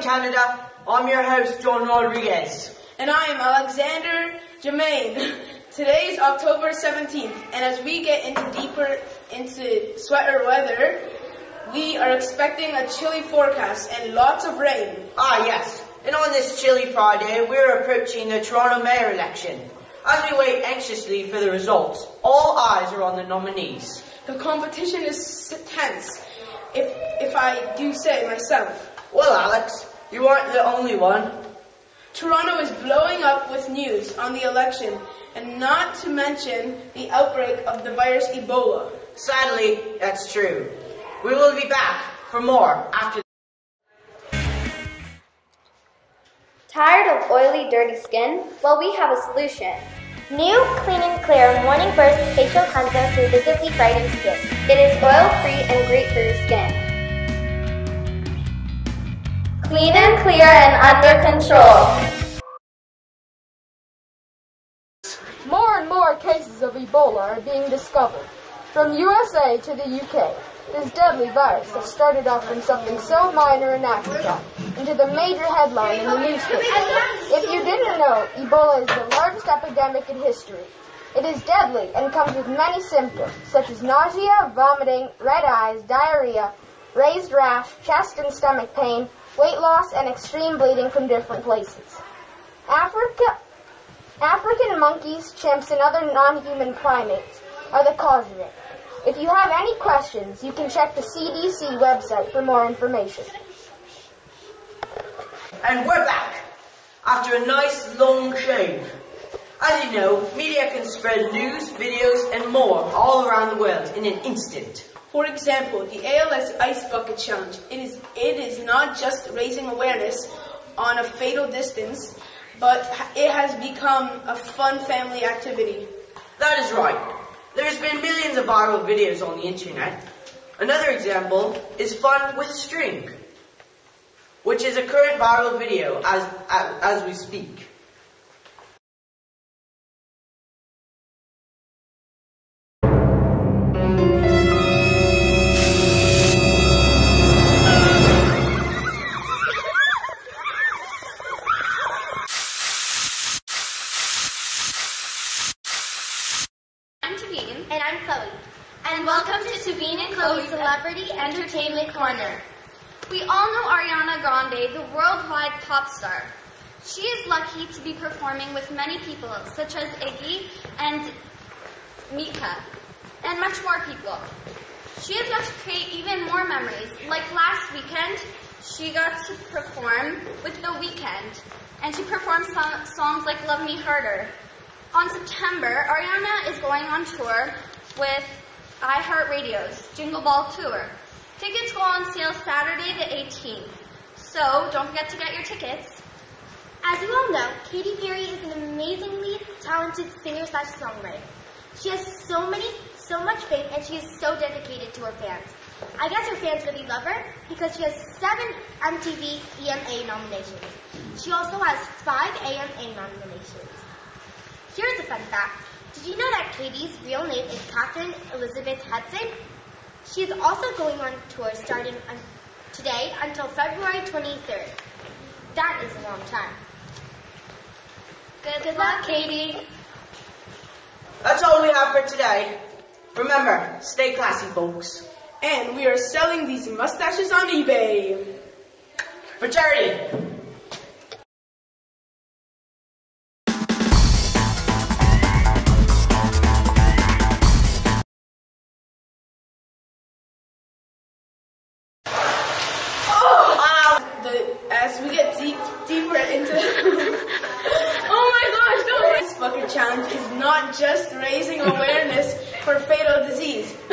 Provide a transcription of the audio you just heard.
Canada. I'm your host, John Rodriguez. And I am Alexander Germain. Today is October 17th, and as we get into deeper into sweater weather, we are expecting a chilly forecast and lots of rain. Ah, yes. And on this chilly Friday, we're approaching the Toronto mayor election. As we wait anxiously for the results, all eyes are on the nominees. The competition is tense, if, if I do say myself. Well, Alex, you aren't the only one. Toronto is blowing up with news on the election, and not to mention the outbreak of the virus Ebola. Sadly, that's true. We will be back for more after. Tired of oily, dirty skin? Well, we have a solution. New Clean and Clear Morning Burst Facial Cleanser for visibly brightened skin. It is oil-free and great for your skin. Clean and clear and under control. More and more cases of Ebola are being discovered. From USA to the UK, this deadly virus has started off from something so minor in Africa into the major headline in the newspaper. If you didn't know, Ebola is the largest epidemic in history. It is deadly and comes with many symptoms, such as nausea, vomiting, red eyes, diarrhea, raised rash, chest and stomach pain, weight loss, and extreme bleeding from different places. Africa, African monkeys, chimps, and other non-human primates are the cause of it. If you have any questions, you can check the CDC website for more information. And we're back after a nice long shave. As you know, media can spread news, videos, and more all around the world in an instant. For example, the ALS Ice Bucket Challenge. It is, it is not just raising awareness on a fatal distance, but it has become a fun family activity. That is right. There's been millions of viral videos on the internet. Another example is Fun with String, which is a current viral video as, as, as we speak. Tavine. And I'm Chloe. And welcome to Tavine and Chloe's oh, Celebrity Entertainment Corner. We all know Ariana Grande, the worldwide pop star. She is lucky to be performing with many people, such as Iggy and Mika, and much more people. She has got to create even more memories. Like last weekend, she got to perform with The Weeknd, and she performed so- songs like Love Me Harder. On September, Ariana is going on tour with iHeartRadio's Jingle Ball Tour. Tickets go on sale Saturday the 18th, so don't forget to get your tickets. As you all know, Katy Perry is an amazingly talented singer slash songwriter. She has so many, so much fame, and she is so dedicated to her fans. I guess her fans really love her because she has seven MTV EMA nominations. She also has five AMA nominations. Here's a fun fact. Did you know that Katy's real name is Catherine Elizabeth Hudson? She is also going on tour starting on today until February 23rd. That is a long time. Good, luck, Katie. That's all we have for today. Remember, stay classy, folks. And we are selling these mustaches on eBay. For charity. Deeper into oh my gosh no. This bucket challenge is not just raising awareness for fatal disease